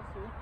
we'll see.